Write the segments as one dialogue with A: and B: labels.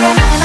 A: Yeah.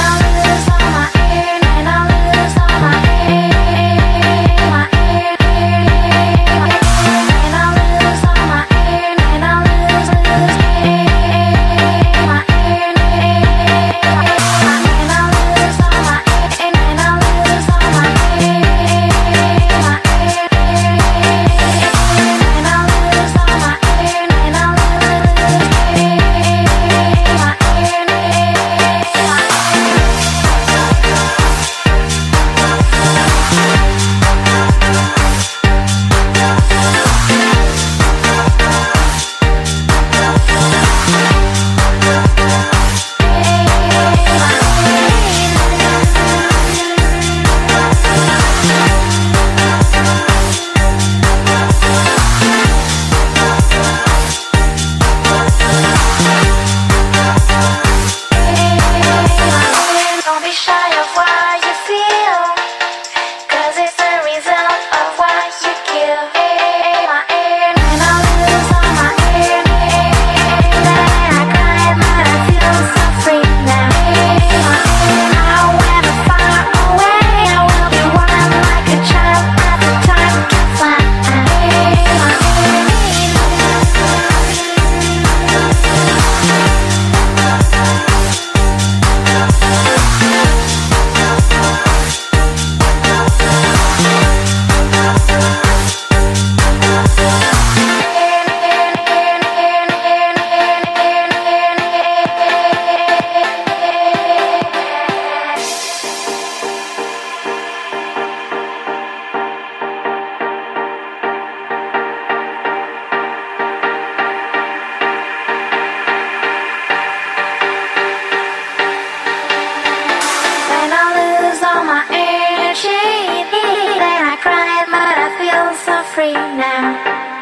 A: free now.